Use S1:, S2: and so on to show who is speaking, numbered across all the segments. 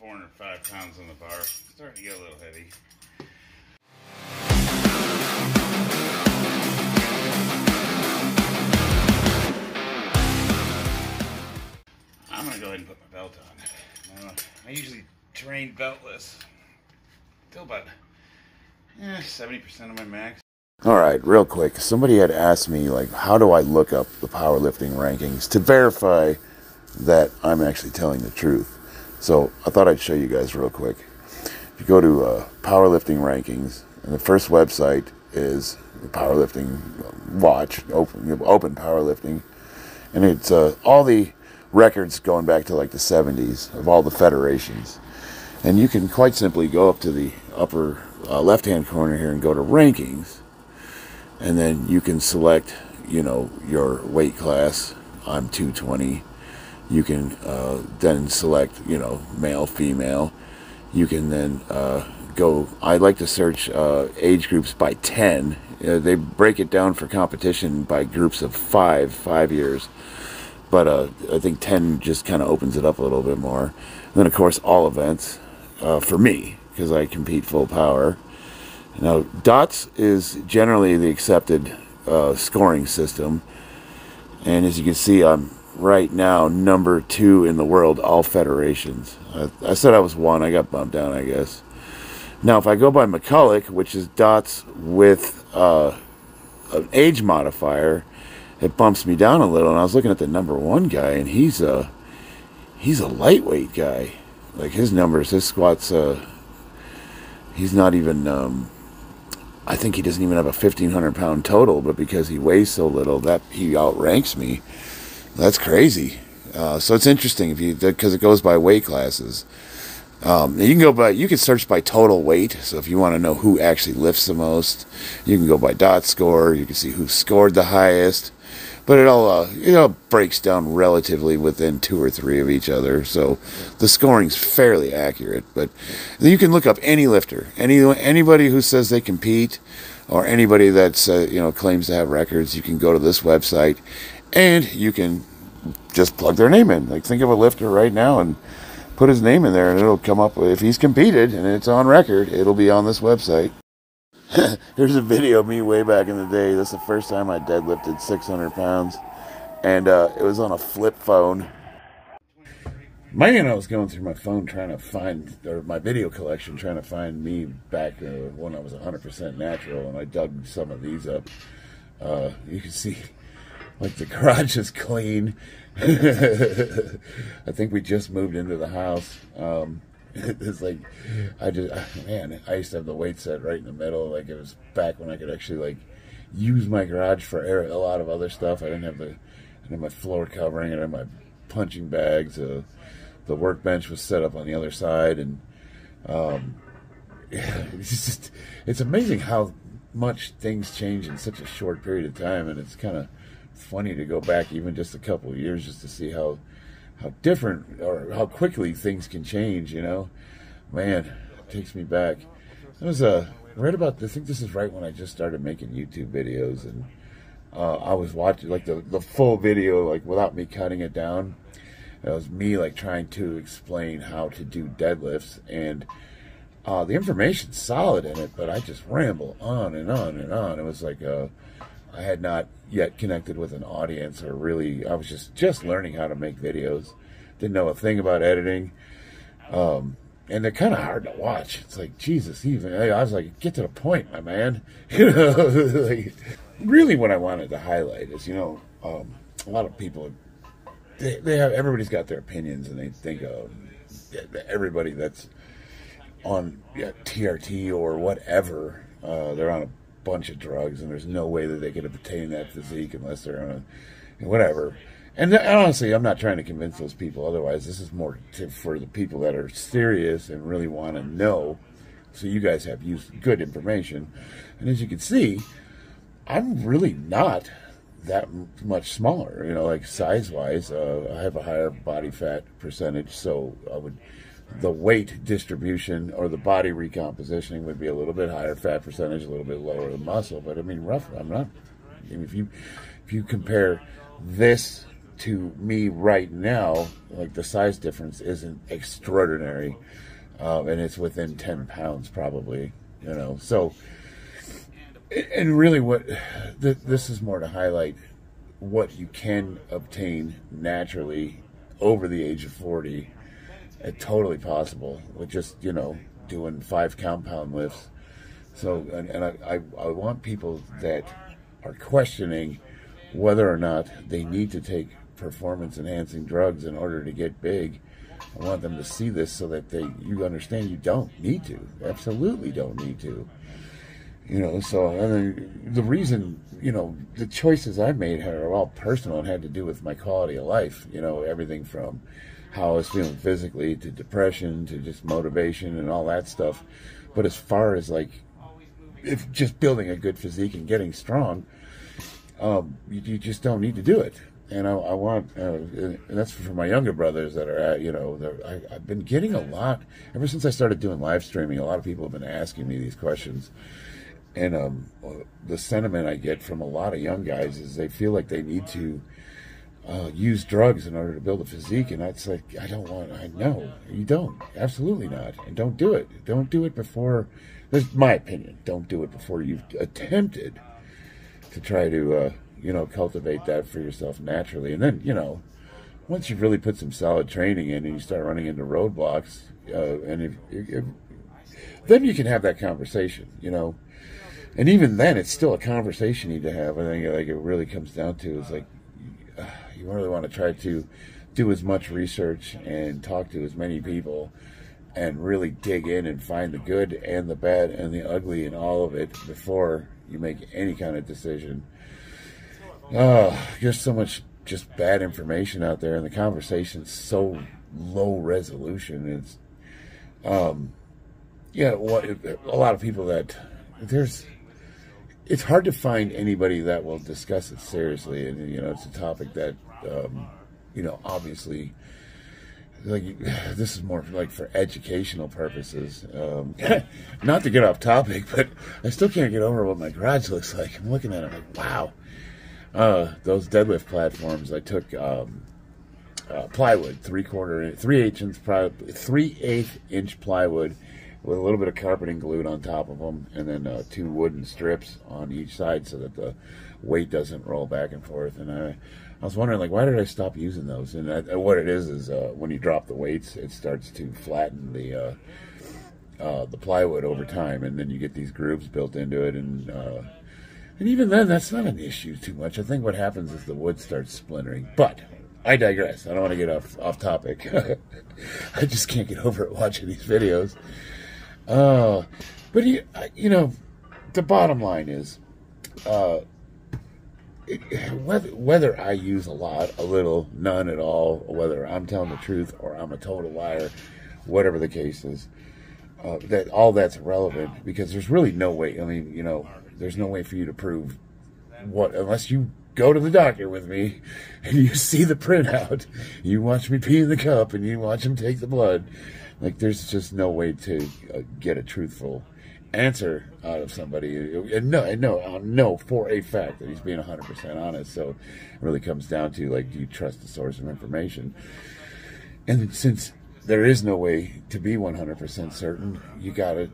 S1: 405 pounds on the bar. Starting to get a little heavy. I'm gonna go ahead and put my belt on. Now, I usually train beltless. Till about eh, 70% of my max.
S2: All right, real quick. Somebody had asked me, like, how do I look up the powerlifting rankings to verify that I'm actually telling the truth? So I thought I'd show you guys real quick. If you go to uh, powerlifting rankings, and the first website is the powerlifting watch, open, open powerlifting, and it's uh, all the records going back to like the 70s of all the federations. And you can quite simply go up to the upper uh, left hand corner here and go to rankings and then you can select you know your weight class i'm 220 you can uh, then select you know male female. You can then uh, go i like to search uh, age groups by 10 uh, they break it down for competition by groups of five five years. But uh, i think 10 just kind of opens it up a little bit more. And then of course all events uh, for me because i compete full power. Now, DOTS is generally the accepted uh, scoring system. And as you can see, I'm right now number two in the world, all federations. I, I said I was one, I got bumped down, I guess. Now, if I go by McCulloch, which is DOTS with uh, an age modifier, it bumps me down a little. And I was looking at the number one guy, and he's a he's a lightweight guy. Like his numbers, his squats, uh, he's not even um, I think he doesn't even have a 1,500 pound total, but because he weighs so little, that he outranks me. That's crazy. Uh, so it's interesting if you because it goes by weight classes. Um, you can go by you can search by total weight. So if you want to know who actually lifts the most, you can go by dot score. You can see who scored the highest but it all uh, it breaks down relatively within two or three of each other. So the scoring's fairly accurate. But you can look up any lifter, any anybody who says they compete, or anybody that's uh, you know claims to have records. You can go to this website, and you can just plug their name in. Like think of a lifter right now and put his name in there, and it'll come up. If he's competed and it's on record, it'll be on this website. Here's a video of me way back in the day. This is the first time I deadlifted 600 pounds, and uh, it was on a flip phone. Man, I was going through my phone trying to find, or my video collection, trying to find me back uh, when I was 100% natural, and I dug some of these up. Uh, you can see, like, the garage is clean. I think we just moved into the house. Um, it's like I just man, I used to have the weight set right in the middle. Like it was back when I could actually like use my garage for a lot of other stuff. I didn't have the I didn't have my floor covering. I my punching bags. Uh, the workbench was set up on the other side, and um, yeah, it's just it's amazing how much things change in such a short period of time, and it's kind of funny to go back even just a couple of years just to see how how different or how quickly things can change. You know, man, it takes me back. It was a uh, right about. I think this is right when I just started making YouTube videos, and uh, I was watching like the the full video, like without me cutting it down. It was me like trying to explain how to do deadlifts, and uh, the information's solid in it, but I just ramble on and on and on. It was like uh, I had not yet connected with an audience or really I was just just learning how to make videos. Didn't know a thing about editing. Um, and they're kind of hard to watch. It's like Jesus, even I was like, get to the point, my man. You know, like, really, what I wanted to highlight is, you know, um, a lot of people, they, they have everybody's got their opinions, and they think of everybody that's on yeah, TRT or whatever, uh, they're on a bunch of drugs, and there's no way that they could obtain that physique unless they're on a whatever. And honestly, I'm not trying to convince those people. Otherwise, this is more to, for the people that are serious and really want to know. So you guys have used good information, and as you can see, I'm really not that much smaller. You know, like size wise, uh, I have a higher body fat percentage, so I would the weight distribution or the body recompositioning would be a little bit higher fat percentage, a little bit lower the muscle. But I mean, roughly, I'm not. I mean, if you if you compare this to me right now, like the size difference isn't extraordinary, um, and it's within ten pounds probably. You know, so and really, what th- this is more to highlight what you can obtain naturally over the age of forty. It's totally possible with just you know doing five compound lifts. So, and, and I, I, I want people that are questioning whether or not they need to take performance enhancing drugs in order to get big. I want them to see this so that they you understand you don't need to. Absolutely don't need to. You know, so mean, the reason, you know, the choices I made are all personal and had to do with my quality of life. You know, everything from how I was feeling physically to depression to just motivation and all that stuff. But as far as like, if just building a good physique and getting strong, um, you, you, just don't need to do it. And I, I want, uh, and that's for my younger brothers that are at, you know, I, I've been getting a lot, ever since I started doing live streaming, a lot of people have been asking me these questions. And um, the sentiment I get from a lot of young guys is they feel like they need to uh, use drugs in order to build a physique. And that's like, I don't want, I know, you don't. Absolutely not. And don't do it. Don't do it before, this is my opinion, don't do it before you've attempted to try to, uh, you know, cultivate that for yourself naturally. And then, you know, once you've really put some solid training in and you start running into roadblocks, uh, and if, if, then you can have that conversation, you know. And even then, it's still a conversation you need to have. I think like it really comes down to is like you really want to try to do as much research and talk to as many people and really dig in and find the good and the bad and the ugly and all of it before you make any kind of decision. Oh, there's so much just bad information out there, and the conversation's so low resolution. It's, um, yeah, a lot of people that there's. It's hard to find anybody that will discuss it seriously, and you know, it's a topic that, um, you know, obviously like this is more like for educational purposes. Um, not to get off topic, but I still can't get over what my garage looks like. I'm looking at it like, wow. Uh, those deadlift platforms, I took um, uh, plywood, three quarter, three inch, three eighth inch plywood with a little bit of carpeting glued on top of them, and then uh, two wooden strips on each side so that the weight doesn't roll back and forth. And I I was wondering, like, why did I stop using those? And I, what it is is uh, when you drop the weights, it starts to flatten the uh, uh, the plywood over time, and then you get these grooves built into it. And uh, and even then, that's not an issue too much. I think what happens is the wood starts splintering. But I digress. I don't want to get off off topic. I just can't get over it watching these videos. Uh, but you, you know, the bottom line is. Uh, whether whether I use a lot, a little, none at all, whether I'm telling the truth or I'm a total liar, whatever the case is, uh, that all that's relevant because there's really no way. I mean, you know, there's no way for you to prove what unless you go to the doctor with me and you see the printout, you watch me pee in the cup and you watch him take the blood. Like, there's just no way to uh, get a truthful answer out of somebody. And no, no, I know for a fact that he's being 100% honest. So it really comes down to like, do you trust the source of information? And since there is no way to be 100% certain, you got to,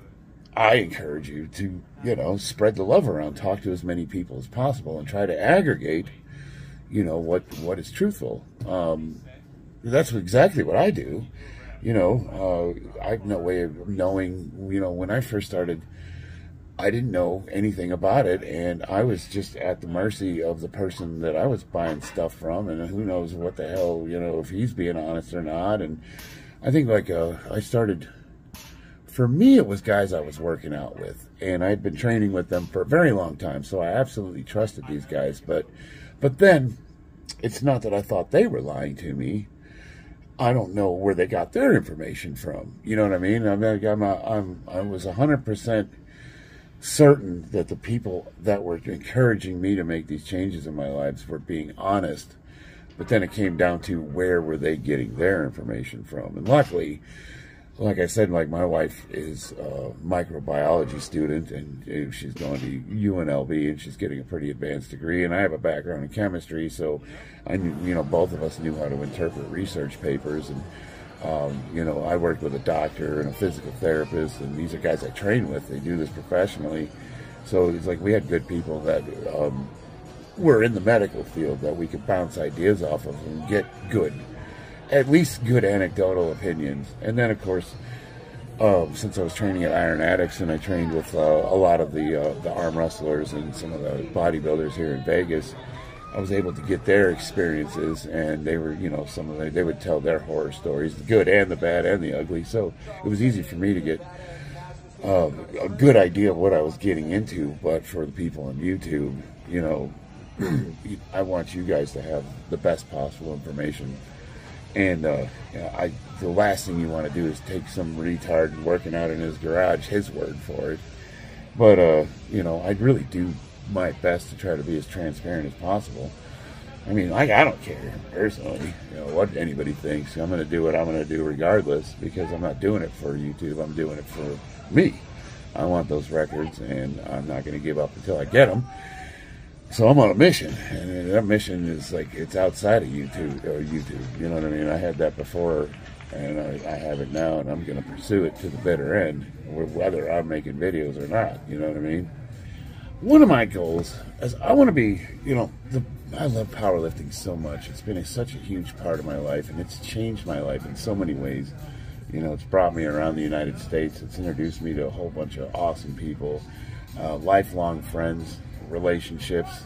S2: I encourage you to, you know, spread the love around, talk to as many people as possible, and try to aggregate, you know, what what is truthful. Um, that's exactly what I do you know, uh, I have no way of knowing, you know, when I first started, I didn't know anything about it, and I was just at the mercy of the person that I was buying stuff from, and who knows what the hell, you know, if he's being honest or not. And I think, like, uh, I started, for me, it was guys I was working out with, and I'd been training with them for a very long time, so I absolutely trusted these guys. But, but then, it's not that I thought they were lying to me. I don't know where they got their information from. You know what I mean? I mean, I'm, a, I'm I was hundred percent certain that the people that were encouraging me to make these changes in my lives were being honest. But then it came down to where were they getting their information from? And luckily, like I said, like my wife is a microbiology student, and she's going to UNLV, and she's getting a pretty advanced degree. And I have a background in chemistry, so I knew, you know, both of us knew how to interpret research papers. And um, you know, I worked with a doctor and a physical therapist, and these are guys I train with. They do this professionally, so it's like we had good people that um, were in the medical field that we could bounce ideas off of and get good at least good anecdotal opinions. And then, of course, um, since I was training at Iron Addicts and I trained with uh, a lot of the uh, the arm wrestlers and some of the bodybuilders here in Vegas, I was able to get their experiences, and they were, you know, some of the, they would tell their horror stories, the good and the bad and the ugly. So it was easy for me to get um, a good idea of what I was getting into. But for the people on YouTube, you know, I want you guys to have the best possible information and uh, I, the last thing you want to do is take some retard working out in his garage, his word for it. But, uh, you know, I really do my best to try to be as transparent as possible. I mean, like, I don't care personally, you know, what anybody thinks. I'm going to do what I'm going to do regardless because I'm not doing it for YouTube. I'm doing it for me. I want those records and I'm not going to give up until I get them so I'm on a mission, and that mission is like it's outside of YouTube or YouTube. You know what I mean? I had that before, and I, I have it now, and I'm going to pursue it to the bitter end, whether I'm making videos or not. You know what I mean? One of my goals is I want to be, you know, the, I love powerlifting so much. It's been a, such a huge part of my life, and it's changed my life in so many ways. You know, it's brought me around the United States. It's introduced me to a whole bunch of awesome people, uh, lifelong friends relationships.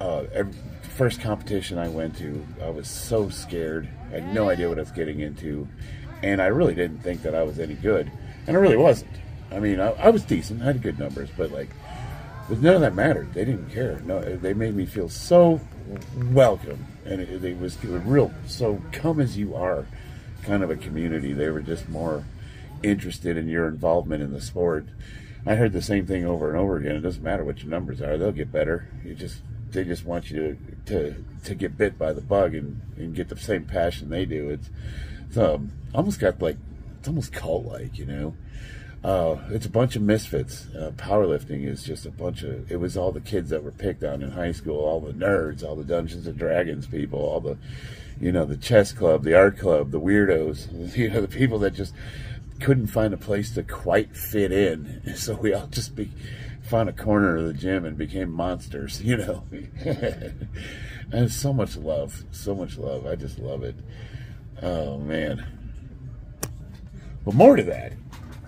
S2: Uh, every, first competition I went to, I was so scared. I had no idea what I was getting into, and I really didn't think that I was any good, and I really wasn't. I mean, I, I was decent, I had good numbers, but like, none of that mattered. They didn't care. No, they made me feel so welcome, and it, it was a real so come as you are kind of a community. They were just more interested in your involvement in the sport I heard the same thing over and over again. It doesn't matter what your numbers are; they'll get better. You just they just want you to to, to get bit by the bug and, and get the same passion they do. It's, it's um, almost got like it's almost cult like, you know. Uh, it's a bunch of misfits. Uh, powerlifting is just a bunch of. It was all the kids that were picked on in high school, all the nerds, all the Dungeons and Dragons people, all the, you know, the chess club, the art club, the weirdos. You know, the people that just couldn't find a place to quite fit in. So we all just be, found a corner of the gym and became monsters, you know. and so much love, so much love. I just love it. Oh, man. But more to that,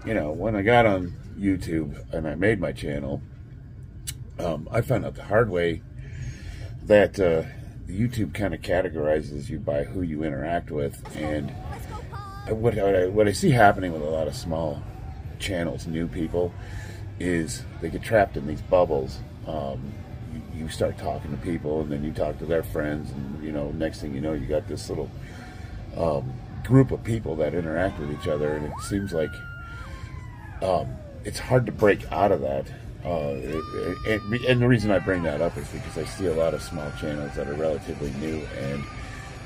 S2: you know, when I got on YouTube and I made my channel, um, I found out the hard way that uh, YouTube kind of categorizes you by who you interact with. And what, I, what I see happening with a lot of small channels, new people, is they get trapped in these bubbles. Um, you, you, start talking to people, and then you talk to their friends, and you know, next thing you know, you got this little um, group of people that interact with each other, and it seems like um, it's hard to break out of that. Uh, it, it, and the reason I bring that up is because I see a lot of small channels that are relatively new and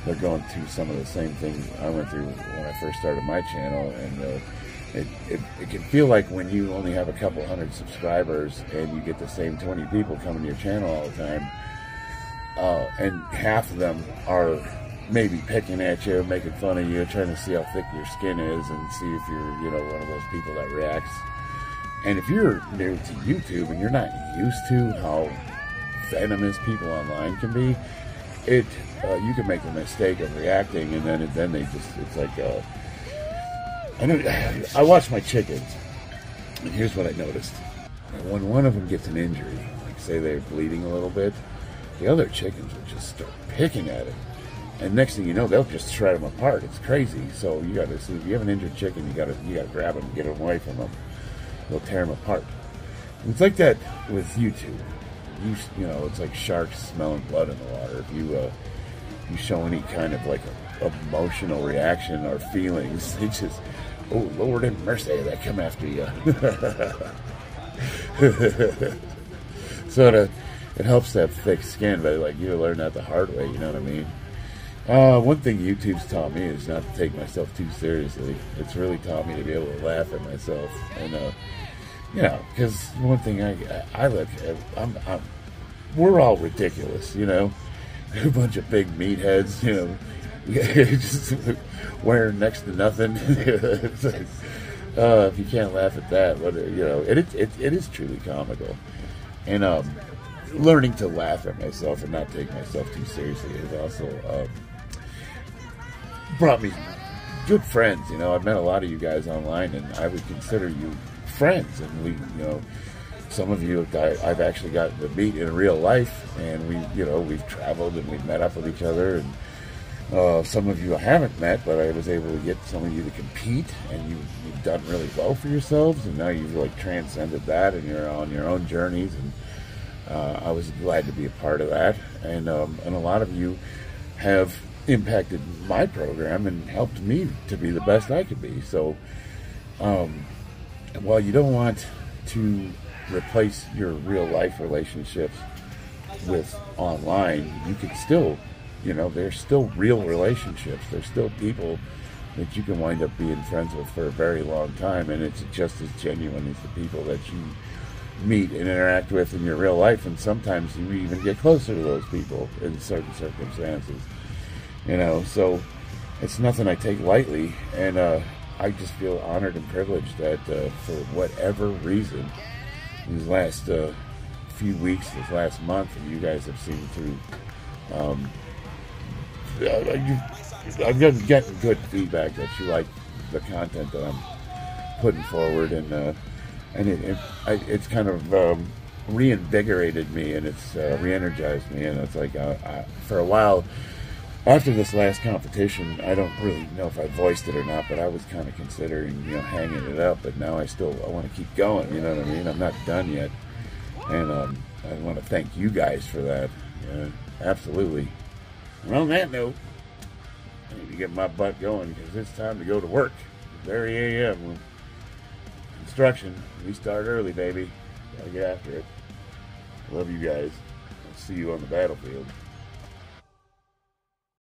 S2: they're going through some of the same things I went through when I first started my channel, and uh, it, it, it, can feel like when you only have a couple hundred subscribers and you get the same 20 people coming to your channel all the time, uh, and half of them are maybe picking at you, making fun of you, trying to see how thick your skin is and see if you're, you know, one of those people that reacts. And if you're new to YouTube and you're not used to how venomous people online can be, it uh, you can make a mistake of reacting, and then then they just it's like uh, I know I watch my chickens, and here's what I noticed: when one of them gets an injury, like say they're bleeding a little bit, the other chickens will just start picking at it, and next thing you know, they'll just shred them apart. It's crazy. So you got to see if you have an injured chicken, you got to you got to grab them, get them away from them. They'll tear them apart. It's like that with YouTube you you know it's like sharks smelling blood in the water. If you uh, you show any kind of like emotional reaction or feelings, they just oh Lord in mercy, they come after you. so to, it helps to have thick skin, but like you learn that the hard way. You know what I mean? Uh, one thing YouTube's taught me is not to take myself too seriously. It's really taught me to be able to laugh at myself, and uh, you know, because one thing I I look at, I'm, I'm we're all ridiculous, you know, a bunch of big meatheads, you know, just wearing next to nothing. it's like, uh, if you can't laugh at that, what you know, it, it it is truly comical, and um, learning to laugh at myself and not take myself too seriously has also um, brought me good friends. You know, I've met a lot of you guys online, and I would consider you friends. And we, you know, some of you I've actually gotten to meet in real life, and we, you know, we've traveled and we've met up with each other. And uh, some of you I haven't met, but I was able to get some of you to compete, and you, you've done really well for yourselves. And now you've like transcended that, and you're on your own journeys. And uh, I was glad to be a part of that. And um, and a lot of you have impacted my program and helped me to be the best I could be. So, um, while you don't want to replace your real life relationships with online, you can still, you know, there's still real relationships. There's still people that you can wind up being friends with for a very long time, and it's just as genuine as the people that you meet and interact with in your real life. And sometimes you even get closer to those people in certain circumstances you know. So it's nothing I take lightly, and uh, I just feel honored and privileged that uh, for whatever reason, these last uh, few weeks, this last month, you guys have seen through. Um, I'm getting good feedback that you like the content that I'm putting forward, and uh, and it, it it's kind of um, reinvigorated me, and it's uh, re-energized me, and it's like uh, I, for a while after this last competition, I don't really know if I voiced it or not, but I was kind of considering, you know, hanging it up. But now I still I want to keep going. You know what I mean? I'm not done yet, and um, I want to thank you guys for that. Yeah, absolutely. And on that note, I need to get my butt going because it's time to go to work. Very a.m. Construction. We start early, baby. Gotta get after it. Love you guys. I'll see you on the battlefield.